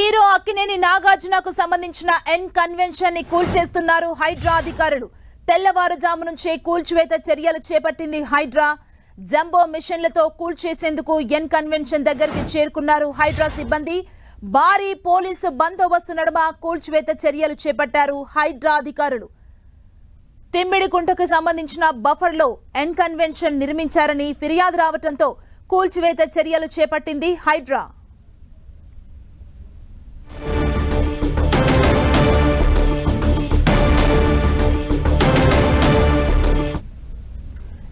Hero Akkineni నాగార్జునకు సంబంధించిన ఎన్ కన్వెన్షన్ని కూల్చేస్తున్నారు హైడ్రా అధికారులు. తెల్లవారుజాము నుంచే కూల్చివేత చర్యలు చేపట్టింది హైడ్రా. జంబో మిషన్లతో కూల్చేసేందుకు ఎన్ కన్వెన్షన్ దగ్గరికి చేరుకున్నారు హైడ్రా సిబ్బంది. భారీ పోలీసు బందోబస్తు నడుమ కూల్చివేత చర్యలు చేపట్టారు హైడ్రా అధికారులు. తిమ్మిడికుంటకు సంబంధించిన బఫర్లో ఎన్ కన్వెన్షన్ నిర్మించారని ఫిర్యాదు రావడంతో కూల్చివేత చర్యలు చేపట్టింది హైడ్రా.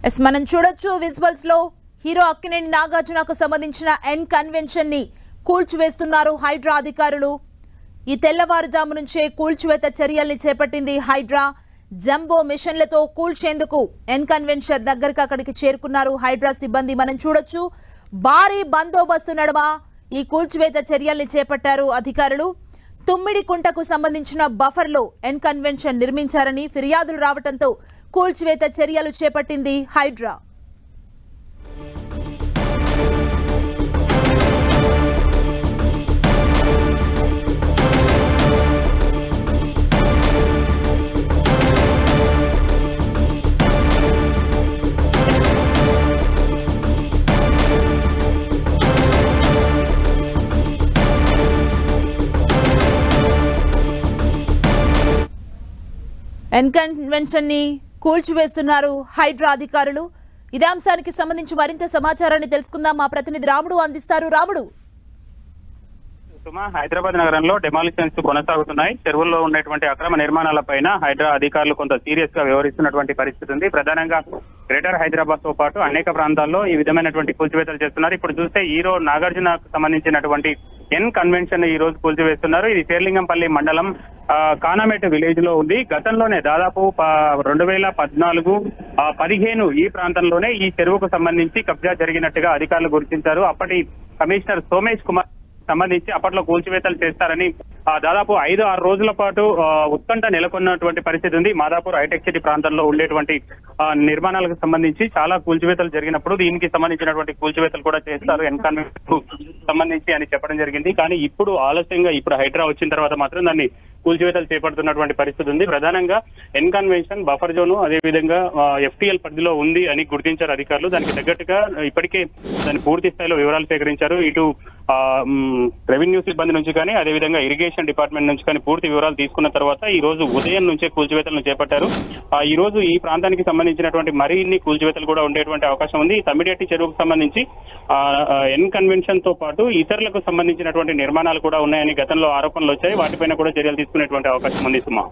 ఎస్ మనం చూడొచ్చు విజువల్స్లో హీరో అక్కినేని నాగార్జునకు సంబంధించిన ఎన్ కన్వెన్షన్ని కూల్చివేస్తున్నారు హైడ్రా అధికారులు. ఈ తెల్లవారుజాము నుంచే కూల్చివేత చర్యల్ని చేపట్టింది హైడ్రా. జంబో మిషన్లతో కూల్చేందుకు ఎన్ కన్వెన్షన్ దగ్గరకు అక్కడికి చేరుకున్నారు హైడ్రా సిబ్బంది. మనం చూడొచ్చు భారీ బందోబస్తు నడుమ ఈ కూల్చివేత చర్యల్ని చేపట్టారు అధికారులు. తుమ్మిడి కుంటకు సంబంధించిన బఫర్లో ఎన్ కన్వెన్షన్ నిర్మించారని ఫిర్యాదులు రావడంతో కూల్చివేత చర్యలు చేపట్టింది హైడ్రా. ఎన్కన్వెన్షన్ని కూల్చివేస్తున్నారు హైడ్రా అధికారులు. ఇదే అంశానికి సంబంధించి మరింత సమాచారాన్ని తెలుసుకుందాం. మా ప్రతినిధి రాముడు అందిస్తారు. రాముడు. హైదరాబాద్ నగరంలో డెమాలిషన్స్ కొనసాగుతున్నాయి. చెరువుల్లో ఉన్నటువంటి అక్రమ నిర్మాణాల పైన అధికారులు కొంత సీరియస్గా వ్యవహరిస్తున్నటువంటి పరిస్థితి ఉంది. ప్రధానంగా గ్రేటర్ హైదరాబాద్తో పాటు అనేక ప్రాంతాల్లో ఈ విధమైనటువంటి కూల్చివేతలు చేస్తున్నారు. ఇప్పుడు చూస్తే హీరో నాగార్జునకు సంబంధించినటువంటి ఎన్ కన్వెన్షన్ ఈ రోజు కూల్చివేస్తున్నారు. ఇది శేర్లింగంపల్లి మండలం ఆ, విలేజ్లో ఉంది. గతంలోనే దాదాపు రెండు వేల పద్నాలుగు పదిహేను ఈ ప్రాంతంలోనే ఈ చెరువుకు సంబంధించి కబ్జా జరిగినట్టుగా అధికారులు గుర్తించారు. అప్పటి కమిషనర్ సోమేష్ కుమార్ సంబంధించి అప్పట్లో కూల్చివేతలు చేస్తారని దాదాపు ఐదు ఆరు రోజుల పాటు ఉత్కంఠ నెలకొన్నటువంటి పరిస్థితి ఉంది. మాదాపూర్ హైటెక్ సిటీ ప్రాంతంలో ఉండేటువంటి నిర్మాణాలకు సంబంధించి చాలా కూల్చివేతలు జరిగినప్పుడు దీనికి సంబంధించినటువంటి కూల్చివేతలు కూడా చేస్తారు ఎన్కన్వెన్షన్ సంబంధించి అని చెప్పడం జరిగింది. కానీ ఇప్పుడు ఆలస్యంగా ఇప్పుడు హైడ్రా వచ్చిన తర్వాత మాత్రం దాన్ని కూల్చివేతలు చేపడుతున్నటువంటి పరిస్థితి ఉంది. ప్రధానంగా ఎన్ కన్వెన్షన్ బఫర్ జోన్ అదేవిధంగా ఎఫ్టీఎల్ పరిధిలో ఉంది అని గుర్తించారు అధికారులు. దానికి తగ్గట్టుగా ఇప్పటికే దాని పూర్తి స్థాయిలో వివరాలు సేకరించారు. ఇటు రెవెన్యూ సిబ్బంది నుంచి కానీ అదేవిధంగా ఇరిగేషన్ డిపార్ట్మెంట్ నుంచి కానీ పూర్తి వివరాలు తీసుకున్న తర్వాత ఈ రోజు ఉదయం నుంచే కూల్చివేతలను చేపట్టారు. ఆ, ఈ రోజు ఈ ప్రాంతానికి సంబంధించినటువంటి మరిన్ని కూల్చివేతలు కూడా ఉండేటువంటి అవకాశం ఉంది. ఈ తమిడేటి చెరువుకు సంబంధించి ఎన్ కన్వెన్షన్తో పాటు ఇతరులకు సంబంధించినటువంటి నిర్మాణాలు కూడా ఉన్నాయని గతంలో ఆరోపణలు వచ్చాయి. వాటిపైన కూడా చర్యలు తీసుకునేటువంటి అవకాశం ఉంది సుమా.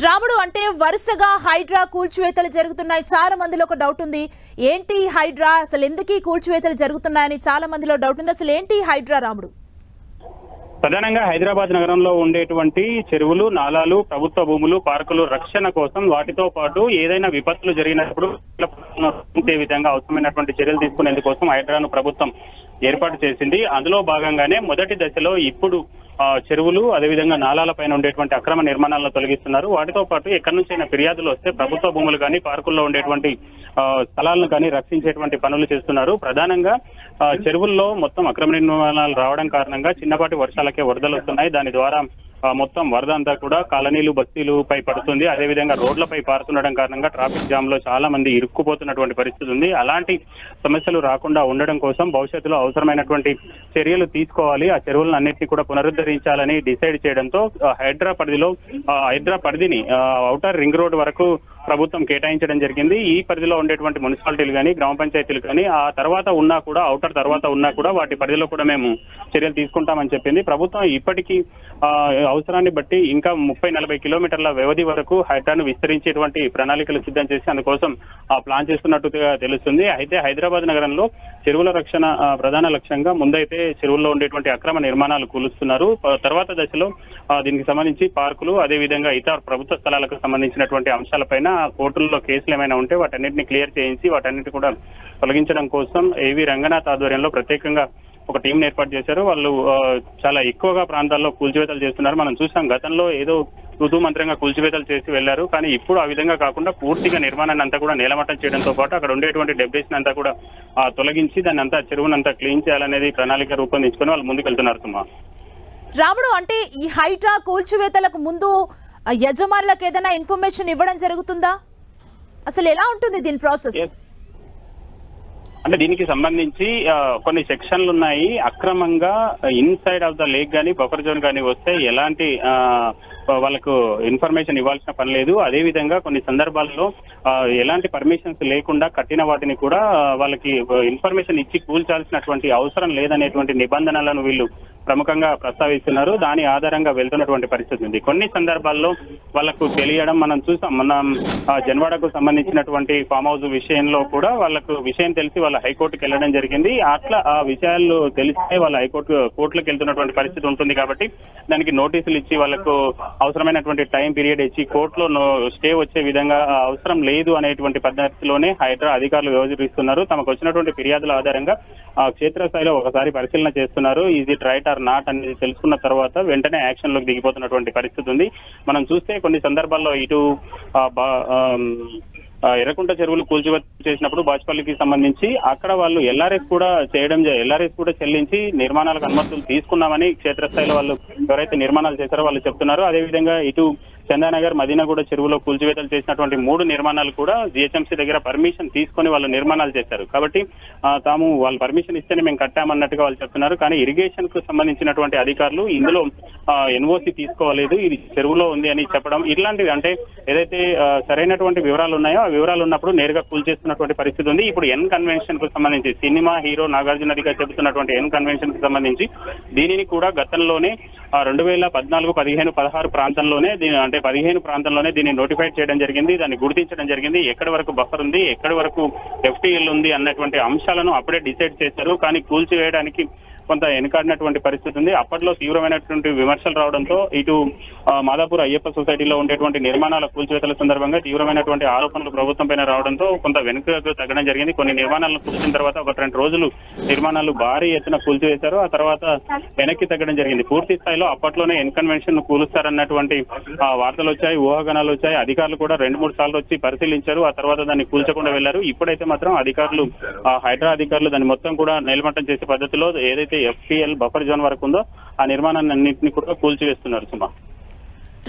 రాముడు అంటే వరుసగా హైడ్రా కూల్చివేతలు జరుగుతున్నాయి. చాలా మందిలో ఒక డౌట్ ఉంది. ఏంటి హైడ్రా? అసలు ఎందుకు కూల్చివేతలు జరుగుతున్నాయని చాలా మందిలో డౌట్ ఉంది. అసలు ఏంటి హైడ్రా రాముడు? ప్రధానంగా హైదరాబాద్ నగరంలో ఉండేటువంటి చెరువులు నాలాలు ప్రభుత్వ భూములు పార్కులు రక్షణ కోసం వాటితో పాటు ఏదైనా విపత్తులు జరిగినప్పుడు విధంగా అవసరమైనటువంటి చర్యలు తీసుకునేందుకోసం హైడ్రాను ప్రభుత్వం ఏర్పాటు చేసింది. అందులో భాగంగానే మొదటి దశలో ఇప్పుడు చెరువులు అదేవిధంగా నాలాల పైన ఉండేటువంటి అక్రమ నిర్మాణాలను తొలగిస్తున్నారు. వాటితో పాటు ఎక్కడి నుంచైనా ఫిర్యాదులు వస్తే ప్రభుత్వ భూములు కానీ పార్కుల్లో ఉండేటువంటి ఆ, స్థలాలను కానీ రక్షించేటువంటి పనులు చేస్తున్నారు. ప్రధానంగా ఆ, చెరువుల్లో మొత్తం అక్రమ నిర్మాణాలు రావడం కారణంగా చిన్నపాటి వర్షాలకే వరదలు వస్తున్నాయి దాని ద్వారా మొత్తం వరద అంతా కూడా కాలనీలు బస్తీలు పై పడుతుంది. అదేవిధంగా రోడ్లపై పారుతుండడం కారణంగా ట్రాఫిక్ జామ్లో చాలా మంది ఇరుక్కుపోతున్నటువంటి పరిస్థితి ఉంది. అలాంటి సమస్యలు రాకుండా ఉండడం కోసం భవిష్యత్తులో అవసరమైనటువంటి చర్యలు తీసుకోవాలి. ఆ చెరువులను అన్నింటినీ కూడా పునరుద్ధరించాలని డిసైడ్ చేయడంతో ఆ, హైడ్రా పరిధిలో ఆ, హైడ్రా పరిధిని ఔటర్ రింగ్ రోడ్ వరకు ప్రభుత్వం కేటాయించడం జరిగింది. ఈ పరిధిలో ఉండేటువంటి మున్సిపాలిటీలు కానీ గ్రామ పంచాయతీలు కానీ ఆ తర్వాత ఉన్నా కూడా అవుటర్ తర్వాత ఉన్నా కూడా వాటి పరిధిలో కూడా మేము చర్యలు తీసుకుంటామని చెప్పింది. ప్రభుత్వం ఇప్పటికీ ఆ, అవసరాన్ని బట్టి ఇంకా ముప్పై నలభై కిలోమీటర్ల వ్యవధి వరకు హైడ్రాను విస్తరించేటువంటి ప్రణాళికలు సిద్ధం చేసి అందుకోసం ఆ ప్లాన్ చేస్తున్నట్టుగా తెలుస్తుంది. అయితే హైదరాబాద్ నగరంలో చెరువుల రక్షణ ప్రధాన లక్ష్యంగా ముందైతే చెరువుల్లో ఉండేటువంటి అక్రమ నిర్మాణాలు కూలుస్తున్నారు. తర్వాత దశలో దీనికి సంబంధించి పార్కులు అదేవిధంగా ఇతర ప్రభుత్వ స్థలాలకు సంబంధించినటువంటి అంశాలపైన కోర్టుల్లో కేసులు ఏమైనా ఉంటే వాటన్నిటిని క్లియర్ చేయించి వాటన్నిటి కూడా తొలగించడం కోసం ఏవి రంగనాథ్ ఆధ్వర్యంలో ప్రత్యేకంగా ఒక టీం ఏర్పాటు చేశారు. వాళ్ళు చాలా ఎక్కువగా ప్రాంతాల్లో కూల్చివేతలు చేస్తున్నారు. మనం చూసాం గతంలో ఏదో ఋతుమంత్రంగా కూల్చివేతలు చేసి వెళ్ళారు కానీ ఇప్పుడు ఆ విధంగా కాకుండా పూర్తిగా నిర్మాణాన్ని అంతా కూడా నేలమట్టం చేయడంతో పాటు అక్కడ ఉండేటువంటి డెబ్రేషన్ అంతా కూడా తొలగించి దాన్ని అంతా చెరువునంతా క్లీన్ చేయాలనేది ప్రణాళిక రూపొందించుకొని వాళ్ళు ముందుకు వెళ్తున్నారు సుమా. రాముడు అంటే ఈ హైడ్రా కూల్చివేతలకు ముందు యజమానులకు ఏదైనా ఇన్ఫర్మేషన్ ఇవ్వడం జరుగుతుందా? అసలు ఎలా ఉంటుంది దీని ప్రాసెస్? అంటే దీనికి సంబంధించి కొన్ని సెక్షన్లు ఉన్నాయి. అక్రమంగా ఇన్సైడ్ ఆఫ్ ద లేక్ కానీ బఫర్ జోన్ కానీ వస్తే ఎలాంటి వాళ్ళకు ఇన్ఫర్మేషన్ ఇవ్వాల్సిన పని లేదు. అదే విధంగా కొన్ని సందర్భాల్లో ఎలాంటి పర్మిషన్స్ లేకుండా కట్టిన వాటిని కూడా వాళ్ళకి ఇన్ఫర్మేషన్ ఇచ్చి కూల్చాల్సినటువంటి అవసరం లేదనేటువంటి నిబంధనలను వీళ్ళు ప్రముఖంగా ప్రస్తావిస్తున్నారు. దాని ఆధారంగా వెళ్తున్నటువంటి పరిస్థితి ఉంది. కొన్ని సందర్భాల్లో వాళ్ళకు తెలియడం మనం చూసాం. మనం జన్వాడకు సంబంధించినటువంటి ఫామ్ హౌస్ విషయంలో కూడా వాళ్ళకు విషయం తెలిసి వాళ్ళ హైకోర్టుకి వెళ్ళడం జరిగింది. అట్లా ఆ విషయాలు తెలిస్తే వాళ్ళ హైకోర్టు కోర్టులకు వెళ్తున్నటువంటి పరిస్థితి ఉంటుంది కాబట్టి దానికి నోటీసులు ఇచ్చి వాళ్ళకు అవసరమైనటువంటి టైం పీరియడ్ ఇచ్చి కోర్టులో స్టే వచ్చే విధంగా అవసరం లేదు అనేటువంటి పద్ధతిలోనే హైడ్రా అధికారులు వ్యవహరిస్తున్నారు. తమకు వచ్చినటువంటి ఫిర్యాదుల ఆధారంగా క్షేత్రస్థాయిలో ఒకసారి పరిశీలన చేస్తున్నారు. ఇది ఇట్ రైట్ ఆర్ నాట్ అనేది తెలుసుకున్న తర్వాత వెంటనే యాక్షన్లోకి దిగిపోతున్నటువంటి పరిస్థితి ఉంది. మనం చూస్తే కొన్ని సందర్భాల్లో ఇటు ఎర్రకుంట చెరువులు కూల్చివేత చేసినప్పుడు బాజ్పల్లికి సంబంధించి అక్కడ వాళ్ళు ఎల్ఆర్ఎస్ కూడా చేయడం ఎల్ఆర్ఎస్ కూడా చెల్లించి నిర్మాణాలకు అనుమతులు తీసుకున్నామని క్షేత్రస్థాయిలో వాళ్ళు ఎవరైతే నిర్మాణాలు చేశారో వాళ్ళు చెప్తున్నారు. అదేవిధంగా ఇటు చందానగర్ మదీనాగూడ చెరువులో కూల్చివేతలు చేసినటువంటి మూడు నిర్మాణాలు కూడా జిహెచ్ఎంసీ దగ్గర పర్మిషన్ తీసుకొని వాళ్ళు నిర్మాణాలు చేశారు. కాబట్టి తాము వాళ్ళు పర్మిషన్ ఇస్తేనే మేము కట్టామన్నట్టుగా వాళ్ళు చెప్తున్నారు. కానీ ఇరిగేషన్కు సంబంధించినటువంటి అధికారులు ఇందులో ఎన్ఓసి తీసుకోలేదు. ఇది చెరువులో ఉంది అని చెప్పడం ఇట్లాంటివి అంటే ఏదైతే సరైనటువంటి వివరాలు ఉన్నాయో ఆ వివరాలు ఉన్నప్పుడు నేరుగా కూల్చేస్తున్నటువంటి పరిస్థితి ఉంది. ఇప్పుడు ఎన్ కన్వెన్షన్కు సంబంధించి సినిమా హీరో నాగార్జునదిగా చెబుతున్నటువంటి ఎన్ కన్వెన్షన్కు సంబంధించి దీనిని కూడా గతంలోనే రెండు వేల పద్నాలుగు పదిహేను పదహారు ప్రాంతంలోనే దీని అంటే పదిహేను ప్రాంతంలోనే దీన్ని నోటిఫై చేయడం జరిగింది. దాన్ని గుర్తించడం జరిగింది. ఎక్కడి వరకు బఫర్ ఉంది? ఎక్కడి వరకు ఎఫ్టీఎల్ ఉంది? అన్నటువంటి అంశాలను అప్పుడే డిసైడ్ చేశారు. కానీ కూల్చివేయడానికి కొంత వెనుకాడినటువంటి పరిస్థితి ఉంది. అప్పట్లో తీవ్రమైనటువంటి విమర్శలు రావడంతో ఇటు ఆ, మాదాపూర్ అయ్యప్ప సొసైటీలో ఉండేటువంటి నిర్మాణాల కూల్చివేతల సందర్భంగా తీవ్రమైనటువంటి ఆరోపణలు ప్రభుత్వం పైన రావడంతో కొంత వెనుకకు తగ్గడం జరిగింది. కొన్ని నిర్మాణాలను కూల్చిన తర్వాత ఒక రెండు రోజులు నిర్మాణాలు భారీ ఎత్తున కూల్చివేశారు. ఆ తర్వాత వెనక్కి తగ్గడం జరిగింది. పూర్తి స్థాయిలో అప్పట్లోనే ఎన్కన్వెన్షన్ కూలుస్తారన్నటువంటి వార్తలు వచ్చాయి ఊహాగానాలు వచ్చాయి. అధికారులు కూడా రెండు మూడు సార్లు వచ్చి పరిశీలించారు. ఆ తర్వాత దాన్ని కూల్చకుండా వెళ్ళారు. ఇప్పుడైతే మాత్రం అధికారులు హైడ్రా అధికారులు దాన్ని మొత్తం కూడా నిలమట్టం చేసే పద్ధతిలో ఏదైతే ఎఫ్పిఎల్ బఫర్ జోన్ వరకు ఉందో ఆ నిర్మాణాన్ని అన్నింటినీ కూడా కూల్చివేస్తున్నారు సుమా.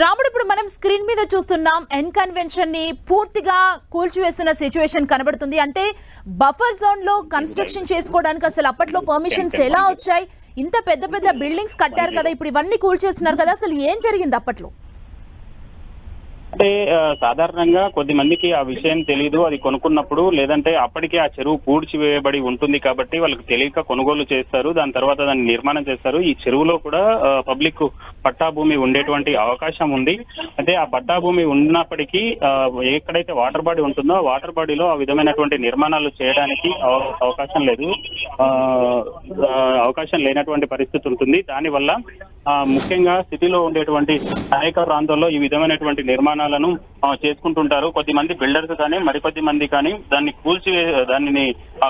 రాముడు ఇప్పుడు మనం స్క్రీన్ మీద చూస్తున్నాం ఎన్ కన్వెన్షన్ని పూర్తిగా కూల్చివేస్తున్న సిచ్యువేషన్ కనబడుతుంది. అంటే బఫర్ జోన్లో కన్స్ట్రక్షన్ చేసుకోవడానికి అసలు అప్పట్లో పర్మిషన్స్ ఎలా వచ్చాయి? ఇంత పెద్ద పెద్ద బిల్డింగ్స్ కట్టారు కదా ఇప్పుడు ఇవన్నీ కూల్చేస్తున్నారు కదా అసలు ఏం జరిగింది అప్పట్లో? అంటే సాధారణంగా కొద్ది మందికి ఆ విషయం తెలియదు అది కొనుక్కున్నప్పుడు లేదంటే అప్పటికే ఆ చెరువు పూడ్చివేయబడి ఉంటుంది కాబట్టి వాళ్ళకి తెలియక కొనుగోలు చేస్తారు దాని తర్వాత దాన్ని నిర్మాణం చేస్తారు. ఈ చెరువులో కూడా పబ్లిక్ పట్టా భూమి ఉండేటువంటి అవకాశం ఉంది. అంటే ఆ పట్టా భూమి ఉన్నప్పటికీ ఎక్కడైతే వాటర్ బాడీ ఉంటుందో ఆ వాటర్ బాడీలో ఆ విధమైనటువంటి నిర్మాణాలు చేయడానికి అవ- అవకాశం లేదు. ఆ, అవకాశం లేనటువంటి పరిస్థితి ఉంటుంది. దానివల్ల ముఖ్యంగా సిటీలో ఉండేటువంటి అనేక ప్రాంతాల్లో ఈ విధమైనటువంటి నిర్మాణాలను చేసుకుంటుంటారు. కొద్ది మంది బిల్డర్స్ కానీ మరికొద్ది మంది కానీ దాన్ని కూల్చి దానిని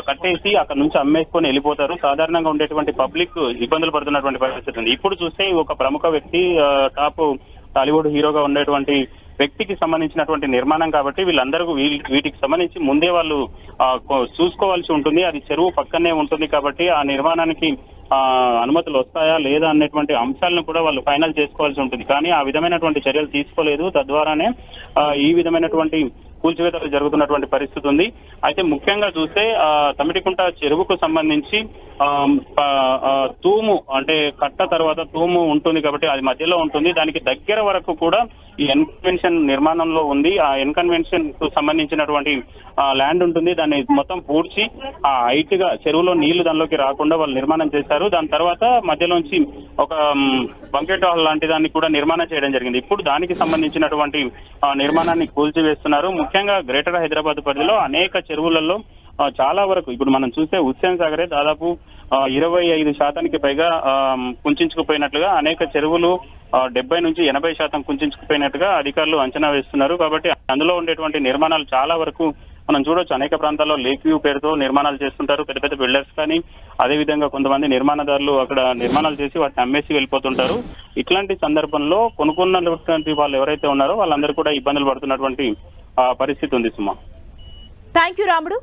కట్టేసి అక్కడ నుంచి అమ్మేసుకొని వెళ్ళిపోతారు. సాధారణంగా ఉండేటువంటి పబ్లిక్ ఇబ్బందులు పడుతున్నటువంటి పరిస్థితి ఉంది. ఇప్పుడు చూస్తే ఒక ప్రముఖ వ్యక్తి టాప్ టాలీవుడ్ హీరోగా ఉండేటువంటి వ్యక్తికి సంబంధించినటువంటి నిర్మాణం కాబట్టి వీళ్ళందరూ వీళ్ళ- వీటికి సంబంధించి ముందే వాళ్ళు చూసుకోవాల్సి ఉంటుంది. అది చెరువు పక్కనే ఉంటుంది కాబట్టి ఆ నిర్మాణానికి ఆ, అనుమతులు వస్తాయా లేదా అనేటువంటి అంశాలను కూడా వాళ్ళు ఫైనల్ చేసుకోవాల్సి ఉంటుంది. కానీ ఆ విధమైనటువంటి చర్యలు తీసుకోలేదు. తద్వారానే ఈ విధమైనటువంటి కూల్చివేతలు జరుగుతున్నటువంటి పరిస్థితి ఉంది. అయితే ముఖ్యంగా చూస్తే ఆ, తమిటికుంట చెరువుకు సంబంధించి ఆ, తూము అంటే కట్ట తర్వాత తూము ఉంటుంది కాబట్టి అది మధ్యలో ఉంటుంది. దానికి దగ్గర వరకు కూడా ఈ ఎన్కన్వెన్షన్ నిర్మాణంలో ఉంది. ఆ ఎన్కన్వెన్షన్కు సంబంధించినటువంటి ల్యాండ్ ఉంటుంది. దాన్ని మొత్తం పూడ్చి ఆ హైట్గా చెరువులో నీళ్ళు దానిలోకి రాకుండా వాళ్ళు నిర్మాణం చేశారు. దాని తర్వాత మధ్యలోంచి ఒక బంకెట్ హాల్ లాంటి దాన్ని కూడా నిర్మాణం చేయడం జరిగింది. ఇప్పుడు దానికి సంబంధించినటువంటి నిర్మాణాన్ని కూల్చివేస్తున్నారు. ముఖ్యంగా గ్రేటర్ హైదరాబాద్ పరిధిలో అనేక చెరువులలో చాలా వరకు ఇప్పుడు మనం చూస్తే హుస్సేన్ సాగరే దాదాపు ఇరవై ఐదు శాతానికి పైగా ఆ, కుంచించుకుపోయినట్లుగా అనేక చెరువులు డెబ్బై నుంచి ఎనభై శాతం కుంచించుకుపోయినట్టుగా అధికారులు అంచనా వేస్తున్నారు. కాబట్టి అందులో ఉండేటువంటి నిర్మాణాలు చాలా వరకు మనం చూడొచ్చు. అనేక ప్రాంతాల్లో లేక్ వ్యూ పేరుతో నిర్మాణాలు చేస్తుంటారు. పెద్ద పెద్ద బిల్డర్స్ కానీ అదే విధంగా కొంతమంది నిర్మాణదారులు అక్కడ నిర్మాణాలు చేసి వాటిని అమ్మేసి వెళ్ళిపోతుంటారు. ఇట్లాంటి సందర్భంలో కొనుక్కున్నటువంటి వాళ్ళు ఎవరైతే ఉన్నారో వాళ్ళందరూ కూడా ఇబ్బందులు పడుతున్నటువంటి ఆ, పరిస్థితి ఉంది సుమా. థ్యాంక్ యూ రాముడు